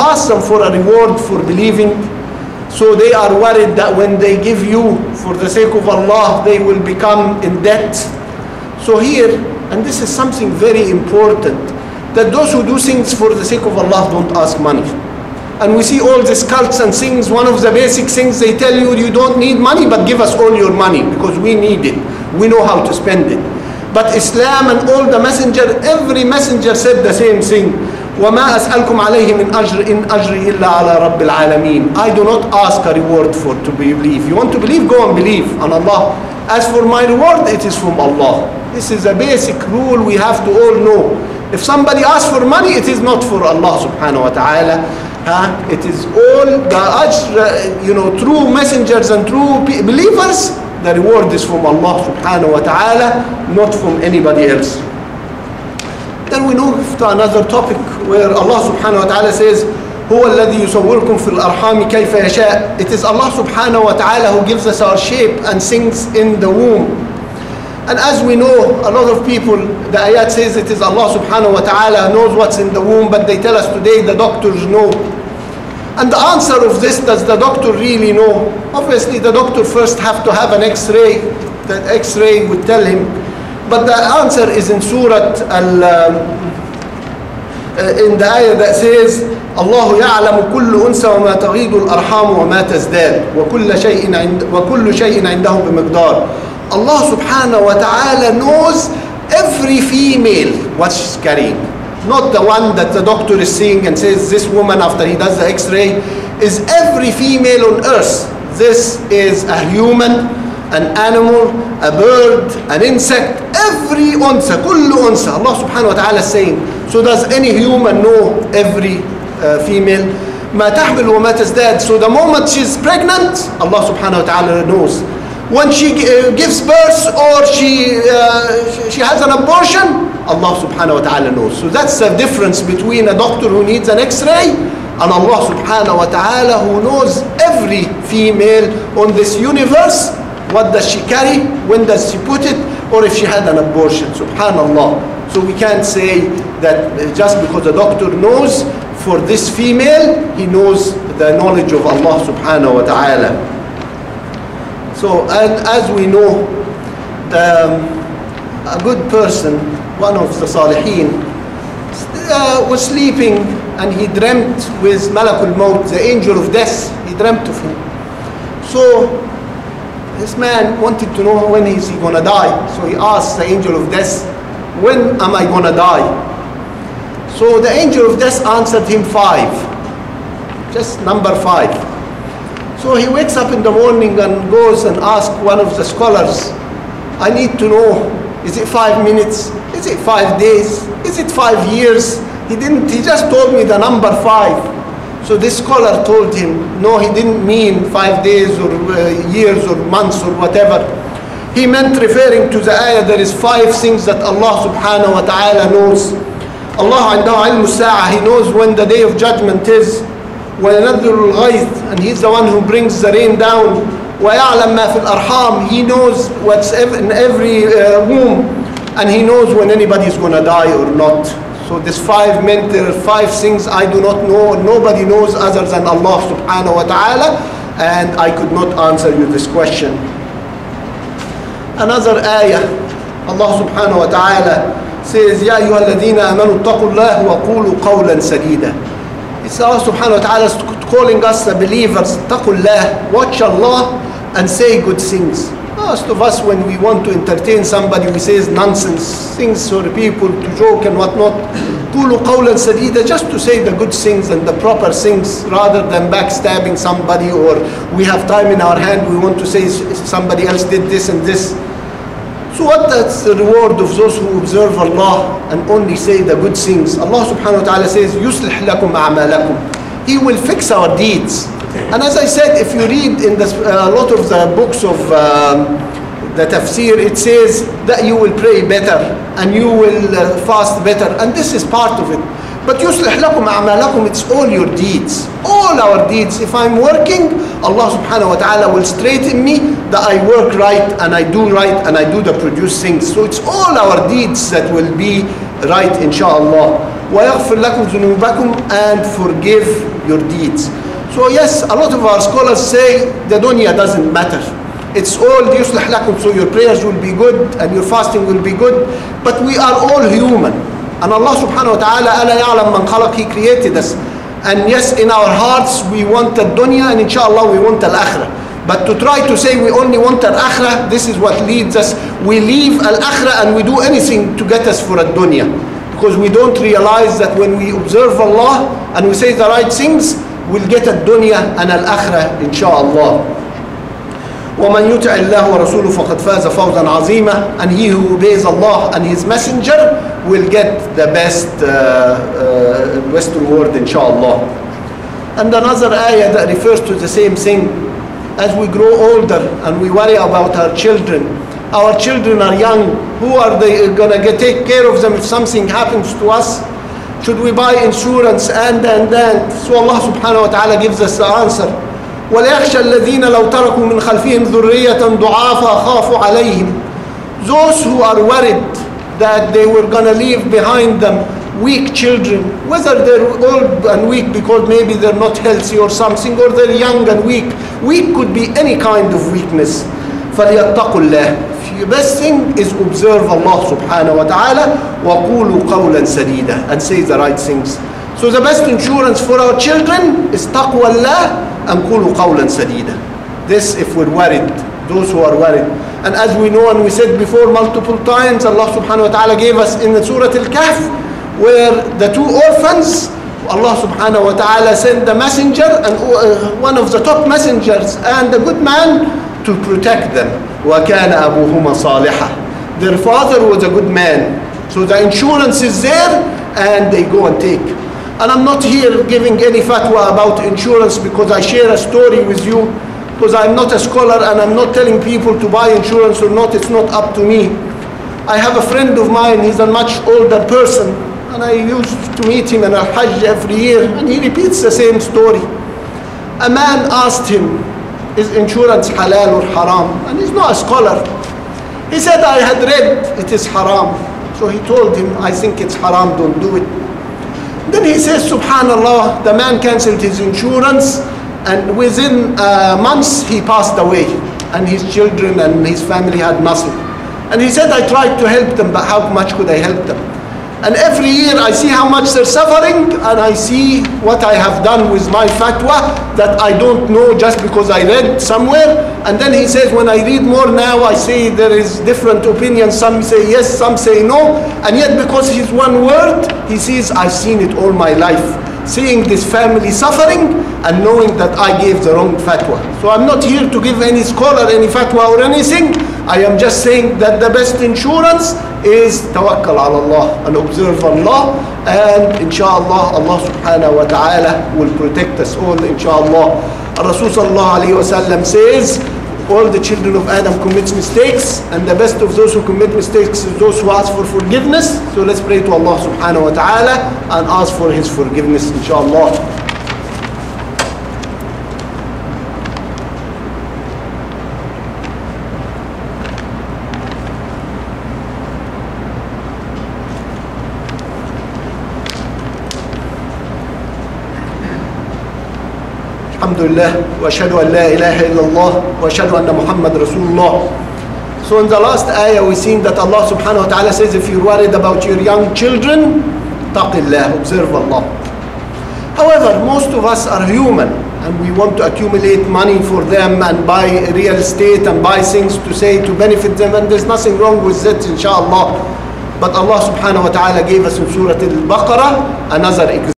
ask them for a reward for believing. So they are worried that when they give you for the sake of Allah, they will become in debt. So here, and this is something very important, that those who do things for the sake of Allah don't ask money. And we see all these cults and things, one of the basic things they tell you, you don't need money, but give us all your money because we need it. We know how to spend it. But Islam and all the messenger, every messenger said the same thing. وما أسألكم عليه من أجر إن أجري إلا على رب العالمين. I do not ask a reward for to believe. You want to believe, go and believe on Allah. As for my reward, it is from Allah. This is a basic rule we have to all know. If somebody asks for money, it is not for Allah subhanahu wa ta'ala. Huh? It is all the ajr, you know, true messengers and true believers, the reward is from Allah subhanahu wa ta'ala, not from anybody else. Then we move to another topic where Allah subhanahu wa ta'ala says, هو الذي يصوركم في الأرحام كيف يشاء. It is Allah subhanahu wa ta'ala who gives us our shape and things in the womb. And as we know, a lot of people, the ayat says it is Allah subhanahu wa ta'ala knows what's in the womb, but they tell us today the doctors know. And the answer of this, does the doctor really know? Obviously, the doctor first have to have an x-ray. That x-ray would tell him. But the answer is in Surah Al, uh, in the ayah that says, الله يعلم كل أنثى وما تغيض الأرحام وما تزداد وكل شيء عند وكل شيء عنده بمقدار. Allah subhanahu wa ta'ala knows every female what she's carrying. Not the one that the doctor is seeing and says this woman after he does the x-ray is every female on earth. This is a human, an animal, a bird, an insect, every unsa, kullu unsa. Allah subhanahu wa ta'ala is saying. So does any human know every uh, female? ما تحمل وما تزداد. So the moment she's pregnant, Allah subhanahu wa ta'ala knows. When she uh, gives birth or she, uh, she has an abortion, Allah subhanahu wa ta'ala knows. So that's the difference between a doctor who needs an x-ray and Allah subhanahu wa ta'ala who knows every female on this universe. what does she carry? When does she put it? Or if she had an abortion. Subhanallah. So we can't say that just because the doctor knows for this female, he knows the knowledge of Allah subhanahu wa ta'ala. So, and as we know, um, a good person, one of the Salihin, uh, was sleeping and he dreamt with Malakul Maut, the angel of death. He dreamt of him. So, this man wanted to know when is he going to die. So he asked the angel of death, when am I going to die? So the angel of death answered him five, just number five. So he wakes up in the morning and goes and asks one of the scholars, I need to know, is it five minutes? Is it five days? Is it five years? He didn't, he just told me the number five. So this scholar told him, no, he didn't mean five days or uh, years or months or whatever. He meant referring to the ayah, there is five things that Allah subhanahu wa ta'ala knows. Allah عنده علم الساعة, He knows when the day of judgment is. وينزل الغيث and he's the one who brings the rain down ويعلم ما في الأرحام he knows what's in every uh, womb and he knows when anybody is going to die or not So this five are five things I do not know nobody knows other than Allah subhanahu wa ta'ala and I could not answer you this question another ayah Allah subhanahu wa ta'ala says يا أيها الذين آمنوا اتقوا الله وقولوا قولا سديدا It's Allah subhanahu wa ta'ala calling us the believers, taqullah, watch Allah and say good things. Most of us when we want to entertain somebody, we say nonsense, things for people to joke and whatnot. قولوا قولا سديدا, just to say the good things and the proper things rather than backstabbing somebody or we have time in our hand, we want to say somebody else did this and this. So what that's the reward of those who observe Allah and only say the good things. Allah subhanahu wa ta'ala says, يُصْلِحْ لَكُمْ أَعْمَالَكُمْ He will fix our deeds. And as I said, if you read in this, a uh, lot of the books of um, the tafsir, it says that you will pray better and you will uh, fast better. And this is part of it. But يُصْلِحْ لَكُمْ أَعْمَالَكُمْ It's all your deeds. All our deeds. If I'm working, Allah subhanahu wa ta'ala will straighten me that I work right and I do right and I do the produced things. So it's all our deeds that will be right inshallah ويغفر لكم ذنوبكم and forgive your deeds so yes a lot of our scholars say the dunya doesn't matter it's all يصلح لكم so your prayers will be good and your fasting will be good but we are all human and Allah subhanahu wa ta'ala ألا يعلم من خلق he created us and yes in our hearts we want the dunya and inshallah we want al-akhirah but to try to say we only want al-akhirah this is what leads us we leave al-akhirah and we do anything to get us for a dunya because we don't realize that when we observe Allah and we say the right things we'll get a dunya and al-akhirah inshallah ومن يطع الله ورسوله فقد فاز فوزا عظيما and he who obeys Allah and his messenger will get the best uh, uh, best reward inshallah and another ayah that refers to the same thing as we grow older and we worry about our children our children are young who are they going to take care of them if something happens to us should we buy insurance and and and so Allah subhanahu wa ta'ala gives us the answer وليخشى الذين لو تركوا من خلفهم ذرية ضعافا خافوا عليهم those who are worried that they were going to leave behind them weak children whether they're old and weak because maybe they're not healthy or something or they're young and weak weak could be any kind of weakness فليتقوا الله the best thing is observe Allah subhanahu wa ta'ala وقولوا قولا سديدا and say the right things so the best insurance for our children is taqwa Allah and قولوا قولا سديدا this if we're worried those who are worried and as we know and we said before multiple times Allah subhanahu wa ta'ala gave us in the Surah Al-Kahf where the two orphans Allah subhanahu wa ta'ala sent the messenger and uh, one of the top messengers and a good man to protect them وكان أبوهما صالحا their father was a good man so the insurance is there and they go and take and I'm not here giving any fatwa about insurance because I share a story with you because I'm not a scholar and I'm not telling people to buy insurance or not it's not up to me I have a friend of mine he's a much older person and I used to meet him in Al-Hajj every year and he repeats the same story a man asked him is insurance halal or haram? And he's not a scholar. He said I had read it is haram. So he told him I think it's haram don't do it. Then he says subhanallah the man cancelled his insurance and within uh, months he passed away and his children and his family had nothing. And he said I tried to help them but how much could I help them and every year I see how much they're suffering and I see what I have done with my fatwa that I don't know just because I read somewhere. And then he says, when I read more now, I say there is different opinions. Some say yes, some say no. And yet because his one word, he says, I've seen it all my life. Seeing this family suffering and knowing that I gave the wrong fatwa. So I'm not here to give any scholar any fatwa or anything. I am just saying that the best insurance is tawakkal ala Allah and observe Allah and inshallah Allah subhanahu wa ta'ala will protect us all inshallah. Rasul sallallahu alayhi wa sallam says all the children of Adam commit mistakes and the best of those who commit mistakes is those who ask for forgiveness. So let's pray to Allah subhanahu wa ta'ala and ask for his forgiveness inshallah. Alhamdulillah wa ashhadu an la ilaha illallah wa ashhadu anna Muhammad Rasulullah. So in the last ayah we seen that Allah subhanahu wa ta'ala says if you're worried about your young children, taqillah, observe Allah. However, most of us are human and we want to accumulate money for them and buy real estate and buy things to say to benefit them and there's nothing wrong with that inshallah. But Allah subhanahu wa ta'ala gave us in Surah Al-Baqarah another example.